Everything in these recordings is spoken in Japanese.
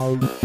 What?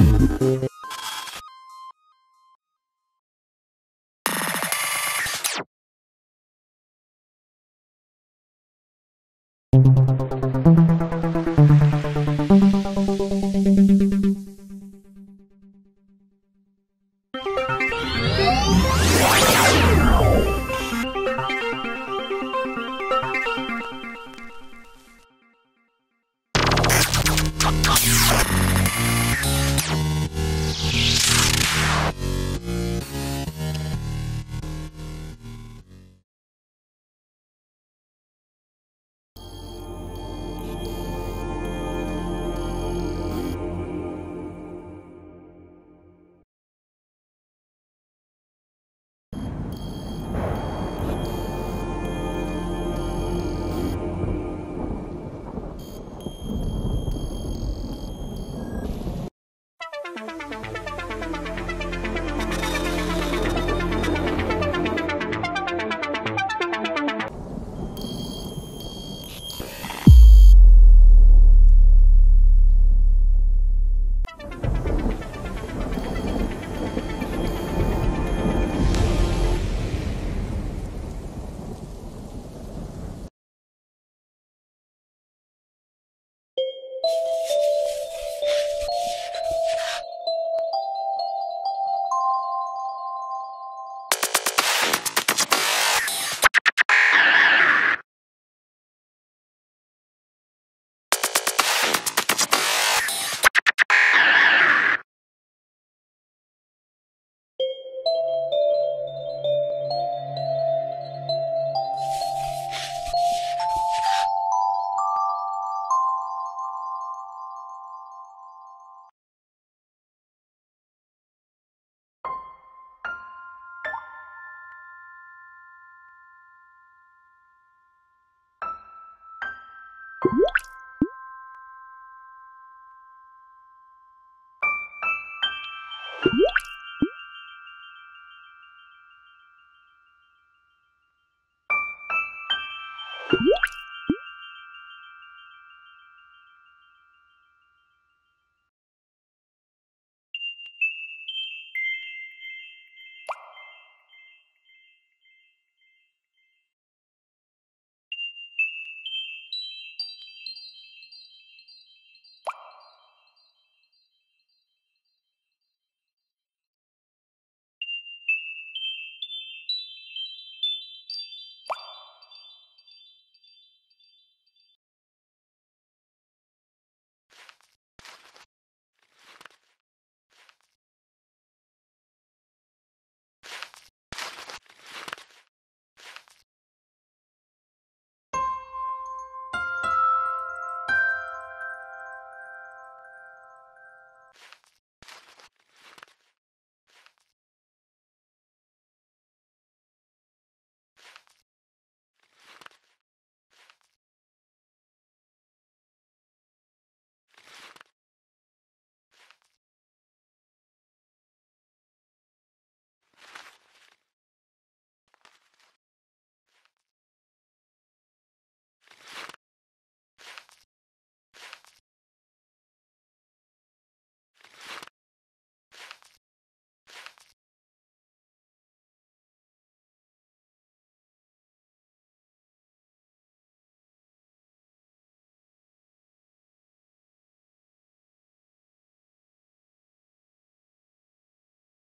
you